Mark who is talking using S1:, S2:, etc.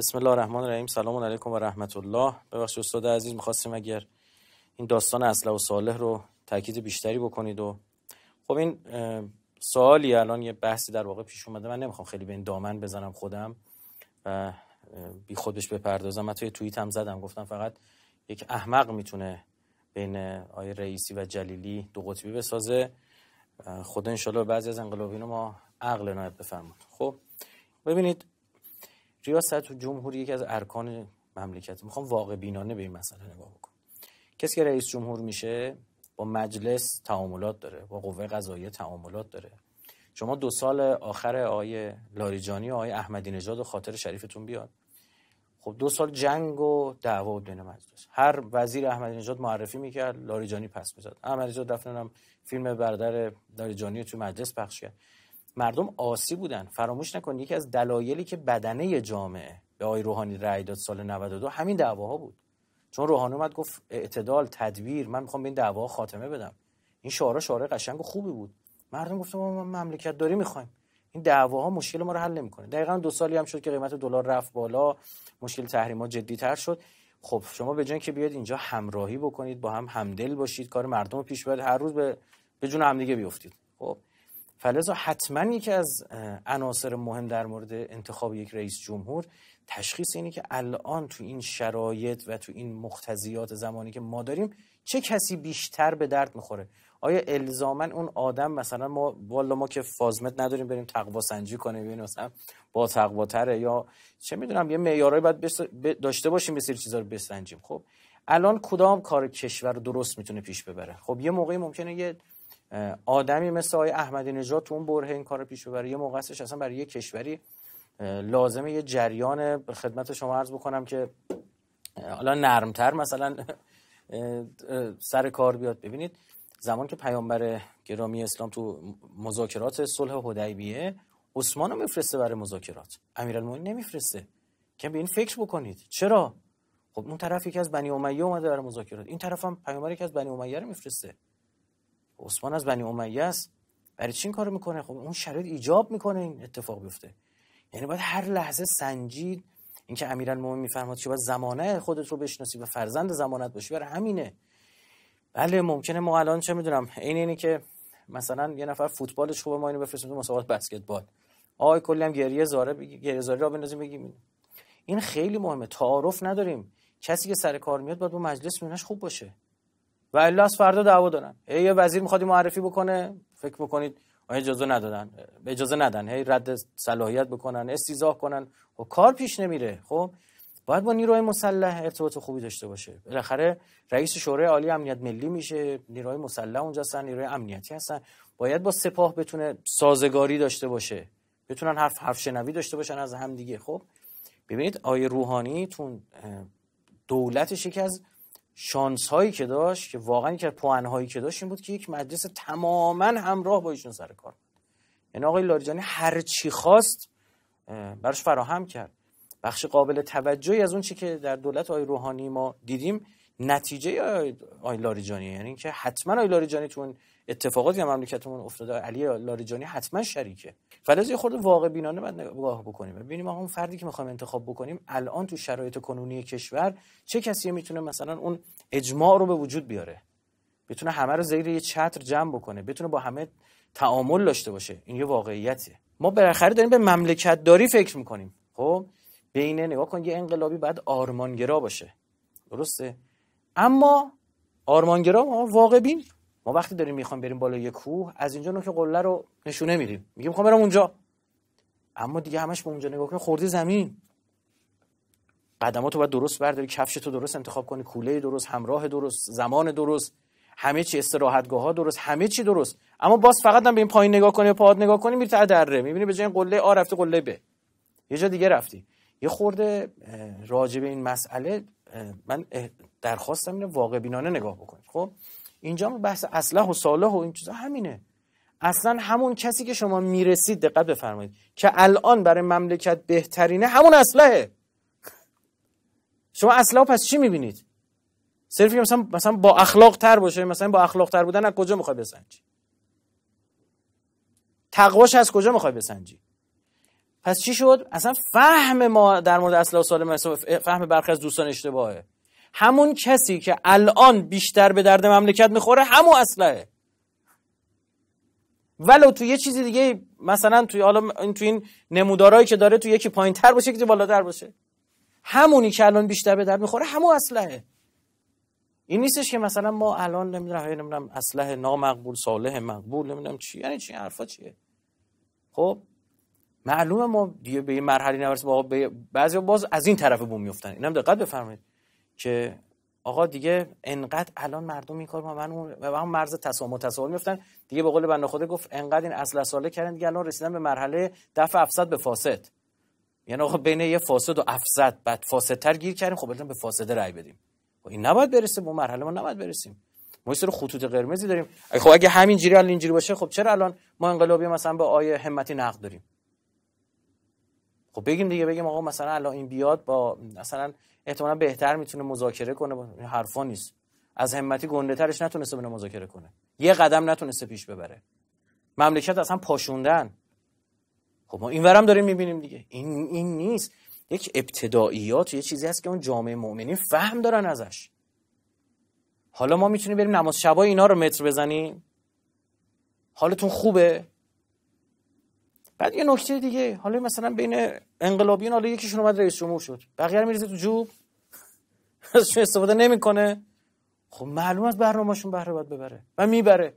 S1: بسم الله الرحمن الرحیم. سلام علیکم و رحمت الله. ببخشید استاد عزیز می‌خواستیم اگر این داستان اصله و صالح رو تاکید بیشتری بکنید و خب این سوالی الان یه بحثی در واقع پیش اومده. من نمی‌خوام خیلی به این دامن بزنم خودم و بی خودش بپردازم. من توی توییت هم زدم. گفتم فقط یک احمق می‌تونه بین آیه رئیسی و جلیلی دو قطبی بسازه. خدا انشالله بعضی از انقلابین ما عقل عنایت بفرمون خب ببینید ریاست جمهوری یکی از ارکان مملکت. می‌خوام واقع بینانه به این مسئله نگاه بکنم. کسی که رئیس جمهور میشه با مجلس تعاملات داره با قوه قضاییه تعاملات داره. شما دو سال آخر آقای لاریجانی و آقای احمدی نژاد و خاطر شریفتون بیاد. خب دو سال جنگ و دعوا بود بین مجلس. هر وزیر احمدی نژاد معرفی می‌کرد لاریجانی پس می‌زد. احمدی نژاد دفنم فیلم برادر لاریجانی تو مجلس پخش کرد. مردم آسی بودن. فراموش نکن یکی از دلایلی که بدنه جامعه به آقای روحانی رأی داد سال 92 همین دعواها بود. چون روحانی اومد گفت اعتدال تدبیر من می‌خوام به این دعواها خاتمه بدم. این شعارا شعار قشنگ و خوبی بود. مردم گفتن ما مملکت داری می‌خوایم. این دعواها مشکل ما رو حل نمی‌کنه. دقیقا دو سالی هم شد که قیمت دلار رفت بالا. مشکل تحریمات جدی تر شد. خب شما به جای که بیاد اینجا همراهی بکنید با هم همدل باشید کار مردم رو پیش برید هر روز به به جون همدیگه بیفتید. خب فلزا حتما یکی از عناصر مهم در مورد انتخاب یک رئیس جمهور تشخیص اینه که الان تو این شرایط و تو این مختزیات زمانی که ما داریم چه کسی بیشتر به درد می‌خوره؟ آیا الزامن اون آدم مثلا ما والا ما که فازمت نداریم بریم تقوا سنجی کنیم ببینیم مثلا با تقوا تره یا چه می‌دونم یه معیارایی باید داشته باشیم به سری چیزا رو بسنجیم. خب الان کدام کار کشور درست می‌تونه پیش ببره؟ خب یه موقعی ممکنه یه آدمی مثل آقای احمدی نژاد تو اون بره این کار پیش ببره یه موقع اصلا برای یه کشوری لازمه یه جریان خدمت شما عرض بکنم که حالا نرمتر مثلا سر کار بیاد. ببینید زمان که پیامبر گرامی اسلام تو مذاکرات صلح حدیبیه عثمان رو میفرسته برای مذاکرات. امیرالمومنین نمیفرسته. که به این فکر بکنید. چرا؟ خب اون طرف یکی از بنی امیه اومده برای مذاکرات. این طرف هم پیامبر یکی از بنی امیه رو میفرسته. عثمان از بنی امیه است. برای چی این کارو می‌کنه؟ خب اون شرایط ایجاب می‌کنه این اتفاق بیفته. یعنی باید هر لحظه سنجید. اینکه امیرالمومنین میفرماد که باید زمانه خودت رو بشناسی و فرزند زمانت باشی. برای همینه. بله ممکنه ما الان چه می‌دونم این اینی که مثلا یه نفر فوتبالش خوبه ما اینو بفرستیم تو مسابقات بسکتبال. آی کلی هم گریه زاره بگی گریه زاری را بندازیم بگیم. این خیلی مهمه. تعارف نداریم. کسی که سر کار میاد باید با مجلس میونش خوب باشه. و الا از فردا دعوا دارن. ای یه وزیر می‌خواد معرفی بکنه. فکر بکنید اجازه ندادن. اجازه ندن. هی رد صلاحیت بکنن استیزاه کنن. و خب کار پیش نمیره. خب باید با نیروهای مسلح ارتباط خوبی داشته باشه. بالاخره رئیس شورای عالی امنیت ملی میشه. نیروهای مسلح اونجا هستن نیروهای امنیتی هستن. باید با سپاه بتونه سازگاری داشته باشه. بتونن حرف حرف شنوی داشته باشن از هم دیگه خب ببینید آیه روحانی تون دولتش یکی از شانس هایی که داشت که واقعا که پوان هایی که داشت این بود که یک مجلس تماما همراه با ایشون سر کار یعنی آقای لاریجانی هر چی خواست براش فراهم کرد. بخش قابل توجهی از اون چی که در دولت آی روحانی ما دیدیم نتیجه آی لاریجانی یعنی اینکه حتما آی لاریجانی تو اون اتفاقاتی که مملکتمون افتاده علی لاریجانی حتما شریکه. فلز یه خورده واقع بینانه بعد نگاه بکنیم. ببینیم اون فردی که می‌خوایم انتخاب بکنیم الان تو شرایط کنونی کشور چه کسی می‌تونه مثلا اون اجماع رو به وجود بیاره؟ بتونه همه رو زیر یه چتر جمع بکنه بتونه با همه تعامل داشته باشه. این یه واقعیته. ما بالاخره داریم به مملکت داری فکر می‌کنیم. خب؟ بین نگاه کن یه انقلابی باید آرمانگرا باشه. درسته؟ اما آرمانگرا ما واقع بین ما وقتی داریم می‌خوایم بریم بالا یه کوه از اینجا نوک قله رو نشونه میریم میگیم می‌خوام برم اونجا. اما دیگه همش به اونجا نگاه کن خوردی زمین. قدماتو باید درست برداری کفشتو درست انتخاب کنی کوله درست همراه درست زمان درست. همه چی استراحتگاه ها درست همه چی درست. اما باز فقط هم به این پایین نگاه کنی پاد نگاه کنی میری دره. می‌بینی به جای قله آ رفتی قله ب. یه جا دیگه رفتی. یه خورده راجع این مسئله من درخواستم اینه واقع بینانه نگاه بکنید. خب؟ اینجا بحث اصلح و صالح و این چیزا همینه. اصلا همون کسی که شما می‌رسید دقت بفرمایید که الان برای مملکت بهترینه همون اصلحه. شما اصلاح پس چی می‌بینید؟ صرفی که مثلا مثلا با اخلاق تر باشه مثلا با اخلاق تر بودن از کجا می‌خوای بسنجی؟ تقواش از کجا می‌خوای بسنجی؟ پس چی شد؟ اصلا فهم ما در مورد و سالم فهم برخی از دوستان اشتباهه. همون کسی که الان بیشتر به درد مملکت می‌خوره همون اسلحه ولو تو یه چیزی دیگه مثلا توی حالا تو این نمودارهایی که داره تو یکی پایین تر باشه که بالاتر باشه. همونی که الان بیشتر به درد می‌خوره همون اسلحه این نیستش که مثلا ما الان نمی‌دونم نمی‌دونم اسلحه نامقبول صالح مقبول نمی‌دونم چی یعنی چی حرفا چیه؟ خب؟ معلومه ما دیگه به این مرحله نورس با بعضی باز از این طرف بوم میفتن اینم دقت بفرمایید که آقا دیگه انقدر الان مردم این کار من اون مرز تسامح تساهل میفتن دیگه به قول بنده خدا گفت انقدر این اصل ساله کردن دیگه الان رسیدن به مرحله دفع افسد به فاسد. یعنی آقا بین یه فاسد و افسد بعد فاسدتر گیر کردیم خب الان به فاسده رای بدیم. خب این نباید برسه به مرحله ما نباید برسیم. ما سر خطوط قرمزی داریم. خب اگه همینجوری الان اینجوری باشه خب چرا الان ما انقلابی مثلا به آیه همتی نقد داریم؟ خب بگیم دیگه بگیم آقا مثلا الان این بیاد با مثلا احتمالا بهتر می‌تونه مذاکره کنه حرفا نیست. از همتی گنده ترش نتونسته بنا مذاکره کنه. یه قدم نتونسته پیش ببره. مملکت اصلا پاشوندن. خب ما این ورم داریم می‌بینیم دیگه. این این نیست. یک ابتداییات یه چیزی هست که اون جامعه مؤمنین فهم دارن ازش. حالا ما می‌تونیم بریم نماز شبای اینا رو متر بزنیم؟ حالتون خوبه؟ بعد یه نکته دیگه حالا مثلا بین انقلابیون حالا یکیشون اومد رئیس جمهور شد. بقیه میریزه تو جوب. ازشون استفاده نمی‌کنه. خب معلوم از برنامه‌شون بهره باید ببره و می‌بره.